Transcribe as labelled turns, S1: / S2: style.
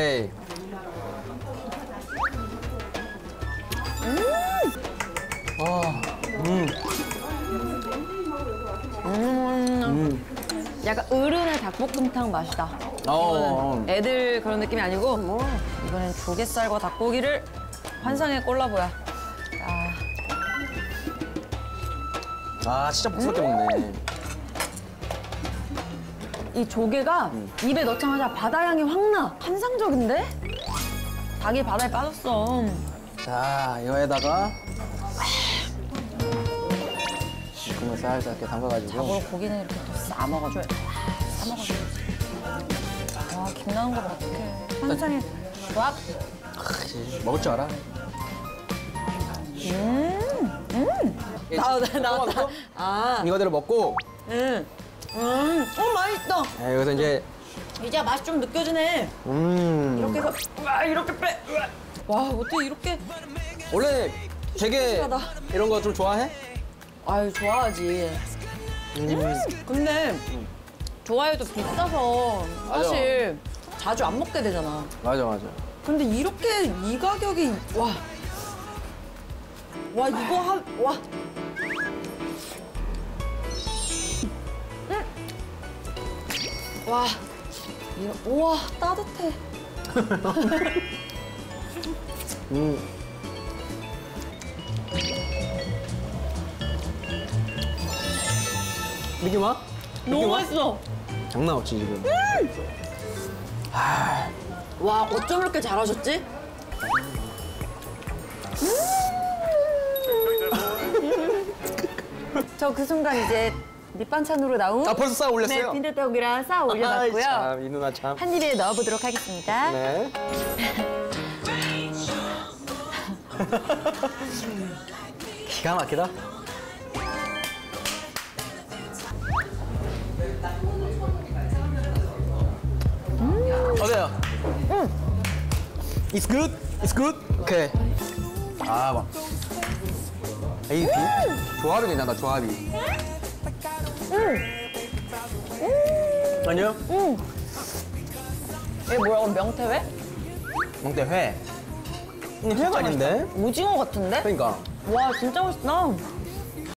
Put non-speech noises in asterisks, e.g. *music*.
S1: 에이.
S2: 약간 어른의 닭볶음탕 맛이다.
S1: 어.
S2: 애들 그런 느낌이 아니고 이번엔 조개살과 닭고기를 환상의 콜라보야. 아,
S1: 아 진짜 복스럽게 먹네.
S2: 이 조개가 입에 넣자마자 바다 향이 확 나. 환상적인데? 닭이 바다에 빠졌어.
S1: 자 이거에다가 국물 살짝 이렇게 담가가지고.
S2: 자고로 고기는 이렇게 또 싸 먹어줘야 돼. 싸 먹어줘야 돼. 와, 김 나는 거 봐, 어떡해. 환상의 조합.
S1: 그치, 먹을 줄 알아.
S2: 나왔다, 나왔다. 아,
S1: 이거대로 먹고
S2: 음. 음, 어, 맛있다.
S1: 자, 여기서 이제
S2: 이제 맛이 좀 느껴지네.
S1: 음
S2: 이렇게 해서, 와, 이렇게 빼. 와, 어떻게 이렇게.
S1: 원래 되게. 이런 거 좀 좋아해?
S2: 아유, 좋아하지.
S1: 음.
S2: 근데 좋아해도 비싸서 사실 자주 안 먹게 되잖아.
S1: 맞아 맞아.
S2: 근데 이렇게 이 가격이 와. 와 이거 한 와. 와. 이거, 우와 따뜻해. *laughs*
S1: 음. 느낌 와?
S2: 너무? 맛있어.
S1: 장난 없지 지금.
S2: 와 어쩜 이렇게 잘하셨지? *laughs* 저그 순간 이제 밑반찬으로 나온
S1: 아 벌써 쌓아 올렸어요.
S2: 네, 빈대떡이랑 싸
S1: 아이,
S2: 올려봤고요.
S1: 참, 이 누나 참.
S2: 한 입에 넣어보도록 하겠습니다.
S1: 네. *laughs* 기가 막히다. 어때요? It's good? It's good? 오케이. 아, 막. 에이, 비? 조합이 괜찮다, 조합이. 아니요?
S2: 이게 뭐야? 명태회?
S1: 먹대 회. 이거 회가 아닌데?
S2: 오징어 같은데?
S1: 그러니까.
S2: 와 진짜 맛있다.